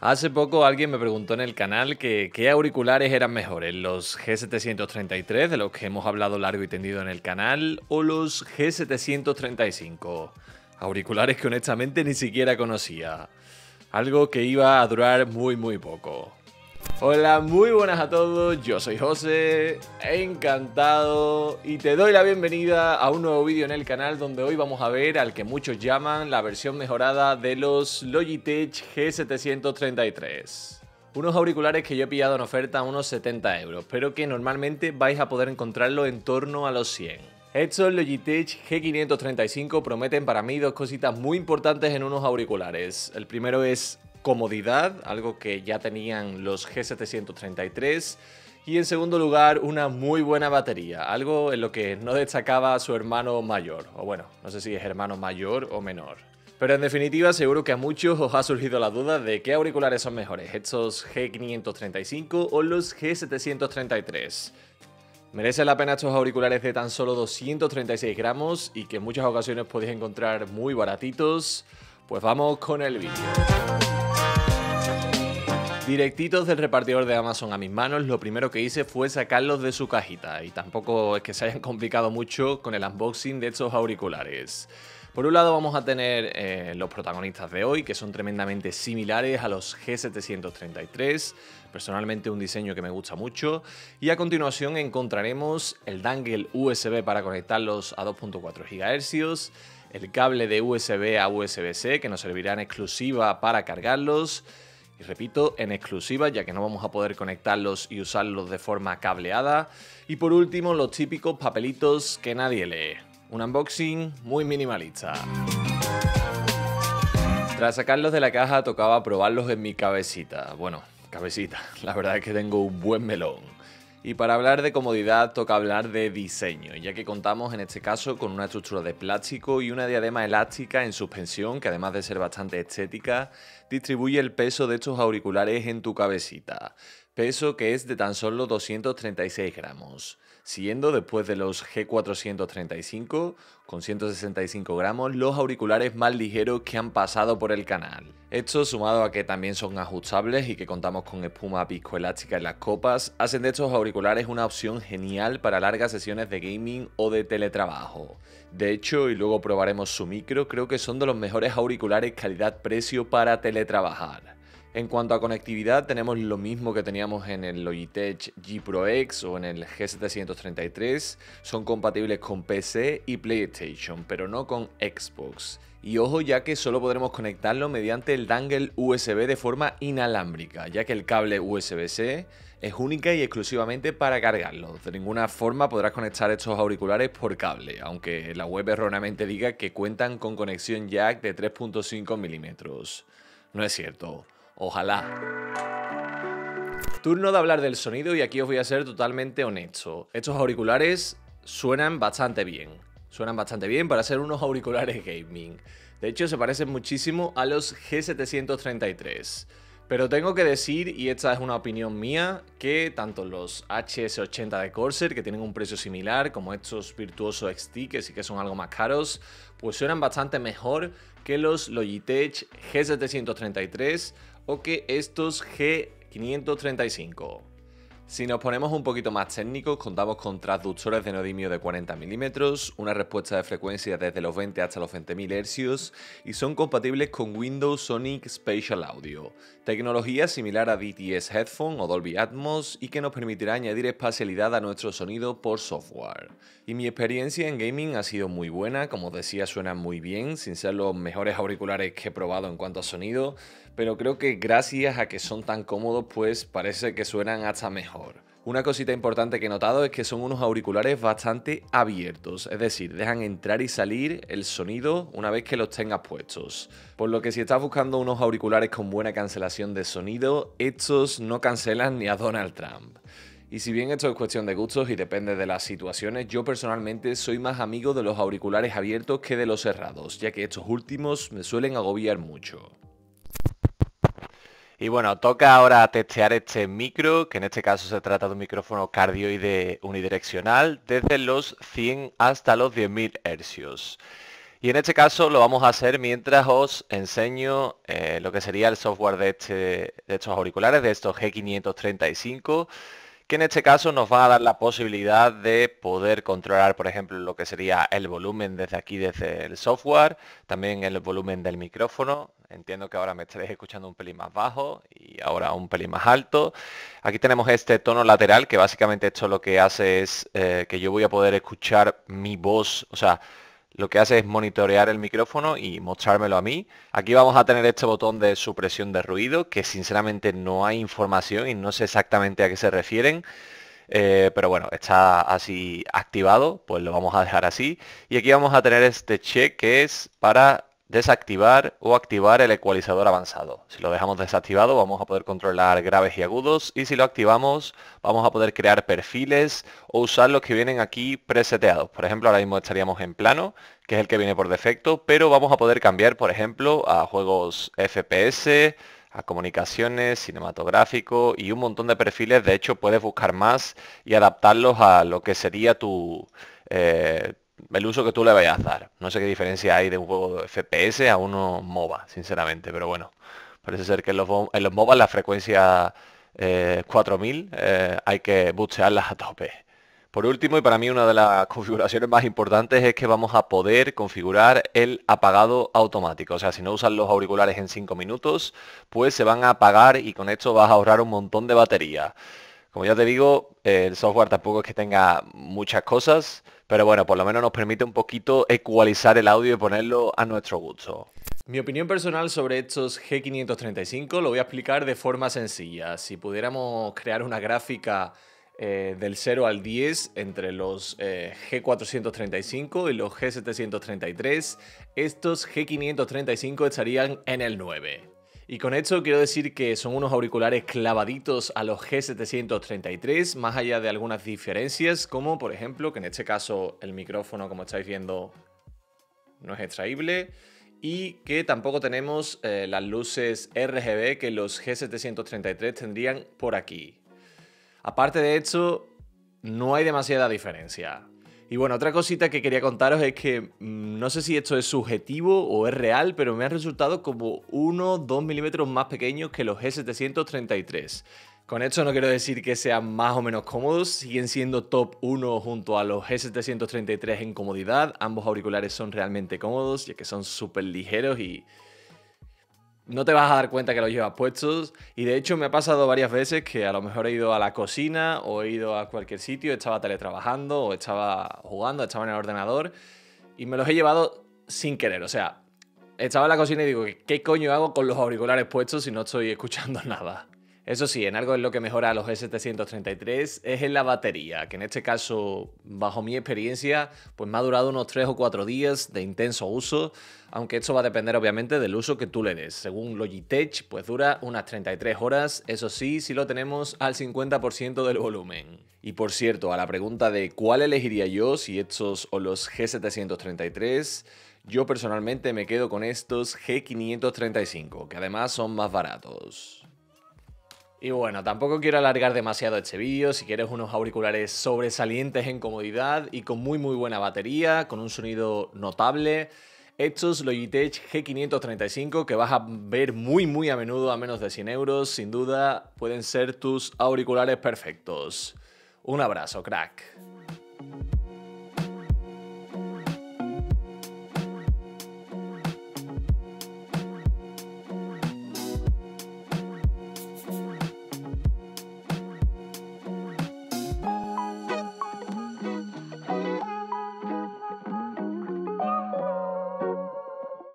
Hace poco alguien me preguntó en el canal que qué auriculares eran mejores, los G733 de los que hemos hablado largo y tendido en el canal o los G735, auriculares que honestamente ni siquiera conocía, algo que iba a durar muy muy poco. Hola, muy buenas a todos, yo soy José, encantado y te doy la bienvenida a un nuevo vídeo en el canal donde hoy vamos a ver al que muchos llaman la versión mejorada de los Logitech G733. Unos auriculares que yo he pillado en oferta a unos 70 euros, pero que normalmente vais a poder encontrarlo en torno a los 100. Estos Logitech G535 prometen para mí dos cositas muy importantes en unos auriculares. El primero es comodidad, algo que ya tenían los G733. Y en segundo lugar, una muy buena batería, algo en lo que no destacaba su hermano mayor, o bueno, no sé si es hermano mayor o menor. Pero en definitiva, seguro que a muchos os ha surgido la duda de qué auriculares son mejores, estos G535 o los G733. Merece la pena estos auriculares de tan solo 236 gramos y que en muchas ocasiones podéis encontrar muy baratitos. Pues vamos con el vídeo. Directitos del repartidor de Amazon a mis manos, lo primero que hice fue sacarlos de su cajita. Y tampoco es que se hayan complicado mucho con el unboxing de estos auriculares. Por un lado vamos a tener eh, los protagonistas de hoy, que son tremendamente similares a los G733, personalmente un diseño que me gusta mucho, y a continuación encontraremos el dangle USB para conectarlos a 2.4 GHz, el cable de USB a USB-C que nos servirá en exclusiva para cargarlos, y repito, en exclusiva, ya que no vamos a poder conectarlos y usarlos de forma cableada. Y por último, los típicos papelitos que nadie lee. Un unboxing muy minimalista. Tras sacarlos de la caja tocaba probarlos en mi cabecita. Bueno, cabecita, la verdad es que tengo un buen melón. Y para hablar de comodidad toca hablar de diseño, ya que contamos en este caso con una estructura de plástico y una diadema elástica en suspensión que además de ser bastante estética, distribuye el peso de estos auriculares en tu cabecita, peso que es de tan solo 236 gramos siendo después de los G435 con 165 gramos los auriculares más ligeros que han pasado por el canal. Esto sumado a que también son ajustables y que contamos con espuma viscoelástica en las copas, hacen de estos auriculares una opción genial para largas sesiones de gaming o de teletrabajo. De hecho, y luego probaremos su micro, creo que son de los mejores auriculares calidad-precio para teletrabajar. En cuanto a conectividad, tenemos lo mismo que teníamos en el Logitech G Pro X o en el G733. Son compatibles con PC y PlayStation, pero no con Xbox. Y ojo ya que solo podremos conectarlo mediante el dangle USB de forma inalámbrica, ya que el cable USB-C es única y exclusivamente para cargarlo. De ninguna forma podrás conectar estos auriculares por cable, aunque la web erróneamente diga que cuentan con conexión jack de 3.5 milímetros. No es cierto. Ojalá. Turno de hablar del sonido y aquí os voy a ser totalmente honesto. Estos auriculares suenan bastante bien. Suenan bastante bien para ser unos auriculares gaming. De hecho, se parecen muchísimo a los G733. Pero tengo que decir, y esta es una opinión mía, que tanto los HS80 de Corsair, que tienen un precio similar, como estos Virtuoso XT, que sí que son algo más caros, pues suenan bastante mejor que los Logitech G733 o que estos G535. Si nos ponemos un poquito más técnicos, contamos con transductores de neodimio de 40 mm, una respuesta de frecuencia desde los 20 hasta los 20.000 Hz y son compatibles con Windows Sonic Spatial Audio, tecnología similar a DTS Headphone o Dolby Atmos y que nos permitirá añadir espacialidad a nuestro sonido por software. Y mi experiencia en gaming ha sido muy buena, como decía suenan muy bien, sin ser los mejores auriculares que he probado en cuanto a sonido, pero creo que gracias a que son tan cómodos pues parece que suenan hasta mejor. Una cosita importante que he notado es que son unos auriculares bastante abiertos, es decir, dejan entrar y salir el sonido una vez que los tengas puestos. Por lo que si estás buscando unos auriculares con buena cancelación de sonido, estos no cancelan ni a Donald Trump. Y si bien esto es cuestión de gustos y depende de las situaciones, yo personalmente soy más amigo de los auriculares abiertos que de los cerrados, ya que estos últimos me suelen agobiar mucho. Y bueno, toca ahora testear este micro, que en este caso se trata de un micrófono cardioide unidireccional, desde los 100 hasta los 10.000 hercios. Y en este caso lo vamos a hacer mientras os enseño eh, lo que sería el software de, este, de estos auriculares, de estos G535 que en este caso nos va a dar la posibilidad de poder controlar, por ejemplo, lo que sería el volumen desde aquí, desde el software, también el volumen del micrófono. Entiendo que ahora me estaréis escuchando un pelín más bajo y ahora un pelín más alto. Aquí tenemos este tono lateral, que básicamente esto lo que hace es eh, que yo voy a poder escuchar mi voz, o sea, lo que hace es monitorear el micrófono y mostrármelo a mí. Aquí vamos a tener este botón de supresión de ruido, que sinceramente no hay información y no sé exactamente a qué se refieren. Eh, pero bueno, está así activado, pues lo vamos a dejar así. Y aquí vamos a tener este check que es para desactivar o activar el ecualizador avanzado. Si lo dejamos desactivado vamos a poder controlar graves y agudos y si lo activamos vamos a poder crear perfiles o usar los que vienen aquí preseteados. Por ejemplo, ahora mismo estaríamos en plano, que es el que viene por defecto, pero vamos a poder cambiar, por ejemplo, a juegos FPS, a comunicaciones, cinematográfico y un montón de perfiles. De hecho, puedes buscar más y adaptarlos a lo que sería tu... Eh, el uso que tú le vayas a dar. No sé qué diferencia hay de un juego de FPS a uno MOBA, sinceramente, pero bueno. Parece ser que en los, en los MOBA la frecuencia 4000 eh, eh, hay que bustearlas a tope. Por último, y para mí una de las configuraciones más importantes es que vamos a poder configurar el apagado automático. O sea, si no usan los auriculares en 5 minutos, pues se van a apagar y con esto vas a ahorrar un montón de batería. Como ya te digo, el software tampoco es que tenga muchas cosas. Pero bueno, por lo menos nos permite un poquito ecualizar el audio y ponerlo a nuestro gusto. Mi opinión personal sobre estos G535 lo voy a explicar de forma sencilla. Si pudiéramos crear una gráfica eh, del 0 al 10 entre los eh, G435 y los G733, estos G535 estarían en el 9. Y con esto quiero decir que son unos auriculares clavaditos a los G733, más allá de algunas diferencias, como por ejemplo que en este caso el micrófono, como estáis viendo, no es extraíble. Y que tampoco tenemos eh, las luces RGB que los G733 tendrían por aquí. Aparte de esto, no hay demasiada diferencia. Y bueno, otra cosita que quería contaros es que mm, no sé si esto es subjetivo o es real, pero me ha resultado como 1-2 milímetros más pequeños que los G733. Con esto no quiero decir que sean más o menos cómodos, siguen siendo top 1 junto a los G733 en comodidad. Ambos auriculares son realmente cómodos, ya que son súper ligeros y no te vas a dar cuenta que los llevas puestos. Y de hecho me ha pasado varias veces que a lo mejor he ido a la cocina o he ido a cualquier sitio, estaba teletrabajando o estaba jugando, estaba en el ordenador y me los he llevado sin querer. O sea, estaba en la cocina y digo, ¿qué coño hago con los auriculares puestos si no estoy escuchando nada? Eso sí, en algo en lo que mejora a los S733 es en la batería, que en este caso, bajo mi experiencia, pues me ha durado unos 3 o 4 días de intenso uso, aunque esto va a depender obviamente del uso que tú le des. Según Logitech, pues dura unas 33 horas, eso sí, si lo tenemos al 50% del volumen. Y por cierto, a la pregunta de cuál elegiría yo, si estos o los G733, yo personalmente me quedo con estos G535, que además son más baratos. Y bueno, tampoco quiero alargar demasiado este vídeo, si quieres unos auriculares sobresalientes en comodidad y con muy muy buena batería, con un sonido notable, estos Logitech G535 que vas a ver muy muy a menudo a menos de 100 euros, sin duda pueden ser tus auriculares perfectos. Un abrazo, crack.